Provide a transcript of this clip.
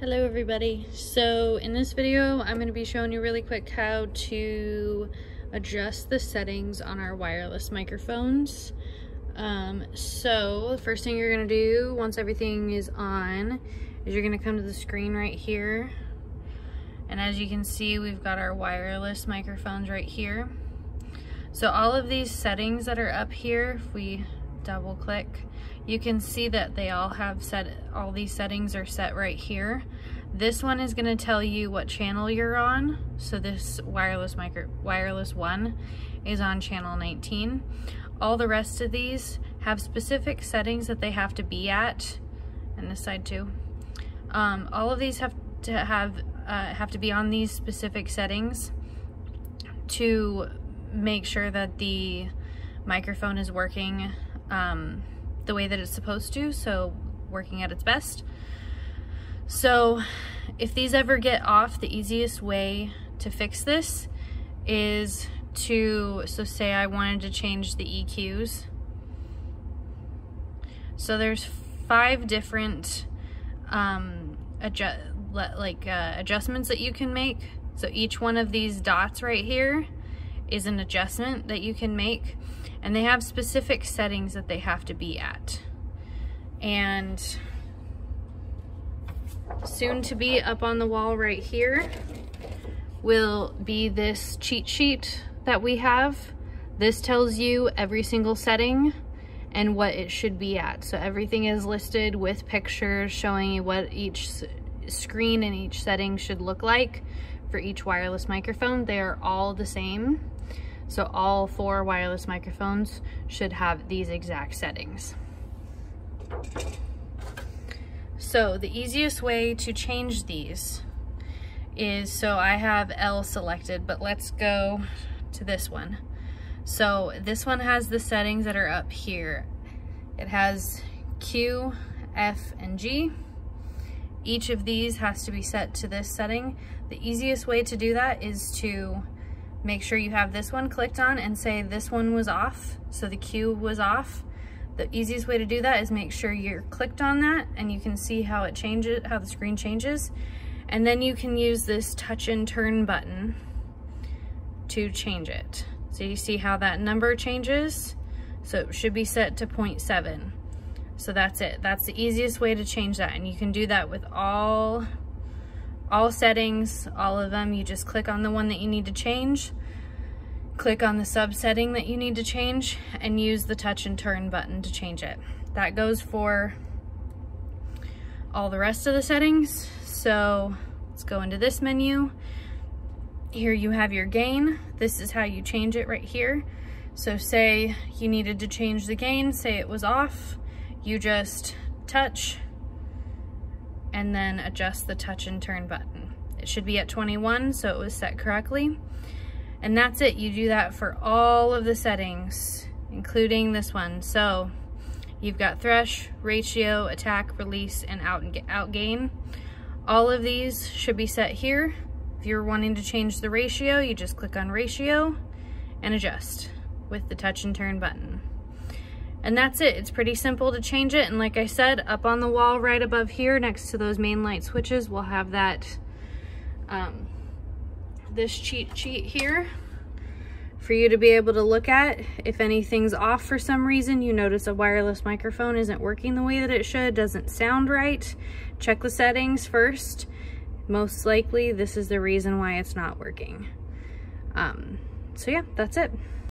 Hello everybody. So in this video, I'm going to be showing you really quick how to adjust the settings on our wireless microphones. Um, so the first thing you're going to do once everything is on is you're going to come to the screen right here. And as you can see, we've got our wireless microphones right here. So all of these settings that are up here, if we double click, you can see that they all have set, all these settings are set right here. This one is gonna tell you what channel you're on. So this wireless micro, wireless one is on channel 19. All the rest of these have specific settings that they have to be at, and this side too. Um, all of these have to have, uh, have to be on these specific settings to make sure that the microphone is working um, the way that it's supposed to, so working at its best. So if these ever get off, the easiest way to fix this is to, so say I wanted to change the EQs. So there's five different um, adjust, like uh, adjustments that you can make. So each one of these dots right here is an adjustment that you can make and they have specific settings that they have to be at. And soon to be up on the wall right here will be this cheat sheet that we have. This tells you every single setting and what it should be at. So everything is listed with pictures showing you what each screen and each setting should look like for each wireless microphone. They are all the same. So all four wireless microphones should have these exact settings. So the easiest way to change these is, so I have L selected, but let's go to this one. So this one has the settings that are up here. It has Q, F, and G. Each of these has to be set to this setting. The easiest way to do that is to make sure you have this one clicked on and say this one was off, so the Q was off. The easiest way to do that is make sure you're clicked on that and you can see how it changes, how the screen changes. And then you can use this touch and turn button to change it. So you see how that number changes? So it should be set to 0.7. So that's it. That's the easiest way to change that. And you can do that with all all settings, all of them, you just click on the one that you need to change, click on the sub setting that you need to change, and use the touch and turn button to change it. That goes for all the rest of the settings. So let's go into this menu. Here you have your gain. This is how you change it right here. So say you needed to change the gain, say it was off, you just touch, and then adjust the touch and turn button. It should be at 21, so it was set correctly. And that's it, you do that for all of the settings, including this one. So you've got thresh, ratio, attack, release, and out, and out gain. All of these should be set here. If you're wanting to change the ratio, you just click on ratio and adjust with the touch and turn button. And that's it. It's pretty simple to change it. And like I said, up on the wall right above here next to those main light switches, we'll have that, um, this cheat sheet here for you to be able to look at. If anything's off for some reason, you notice a wireless microphone isn't working the way that it should, doesn't sound right, check the settings first. Most likely, this is the reason why it's not working. Um, so yeah, that's it.